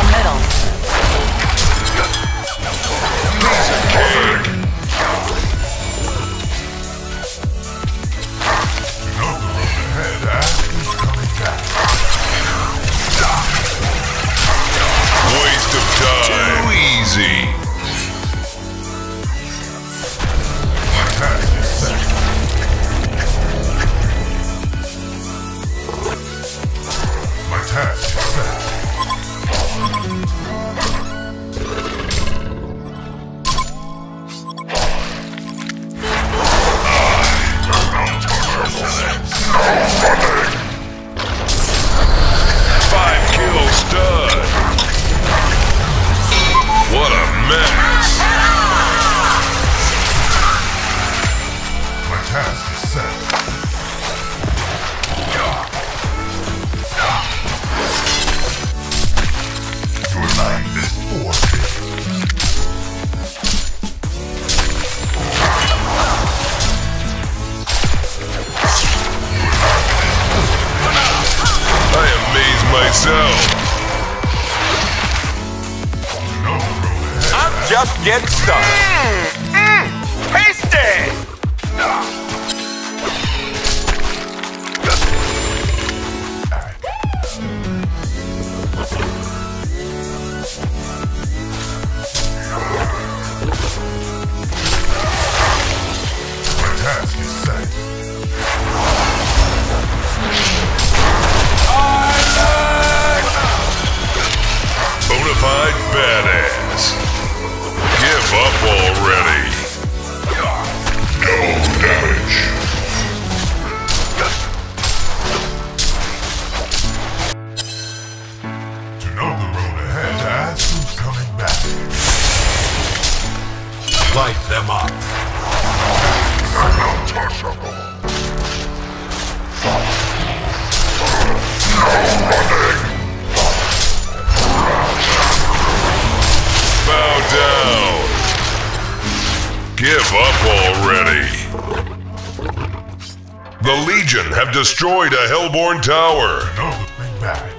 the middle. Waste of time. Too easy. just get started. have destroyed a Hellborn tower. No, bring back.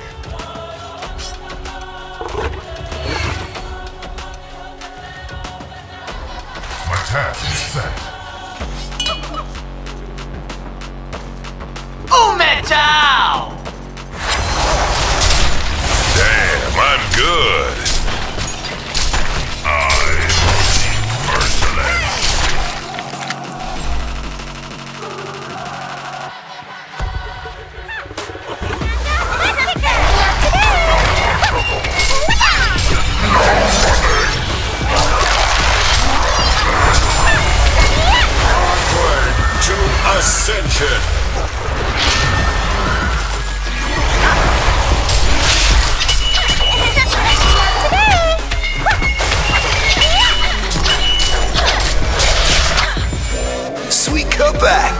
My task is set. sweet comeback.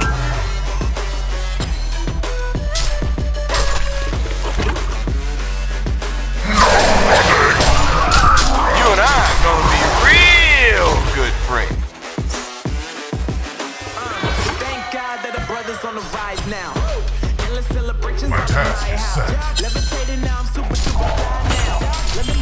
You and I are gonna be real good friends. My task set. Levitating now, I'm super, now. Let me me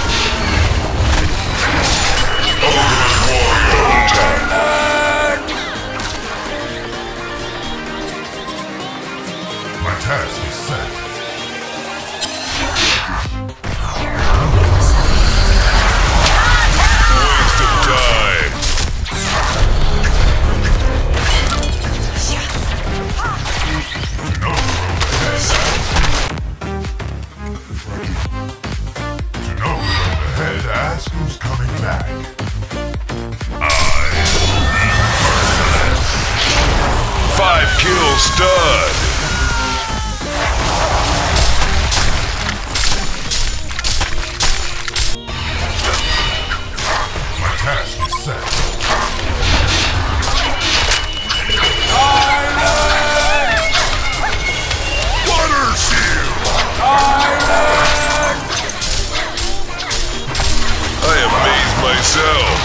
myself.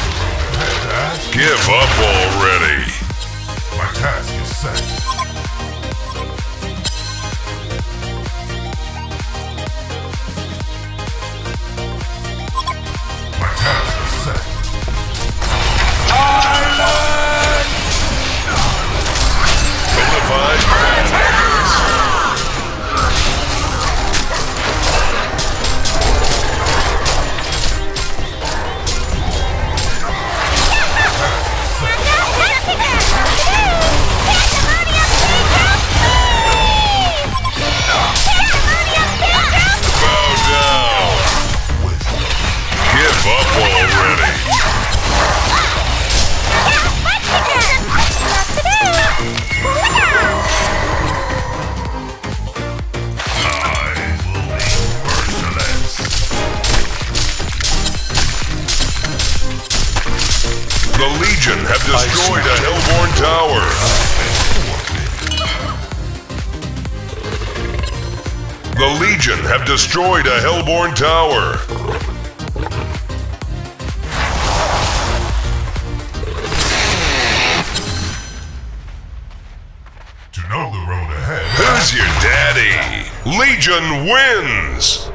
Give up already. My task is set. The Legion have destroyed a Hellborn tower. The Legion have destroyed a Hellborn tower. To know the road ahead, Who's your daddy? Legion wins!